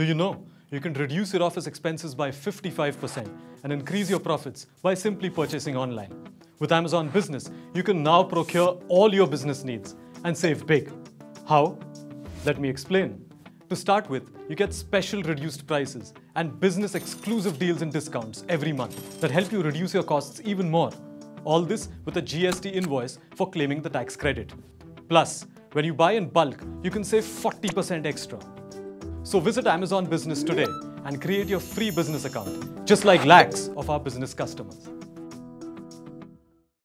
Do you know you can reduce your office expenses by 55% and increase your profits by simply purchasing online? With Amazon Business, you can now procure all your business needs and save big. How? Let me explain. To start with, you get special reduced prices and business exclusive deals and discounts every month that help you reduce your costs even more. All this with a GST invoice for claiming the tax credit. Plus, when you buy in bulk, you can save 40% extra. So visit Amazon Business today and create your free business account, just like lakhs of our business customers.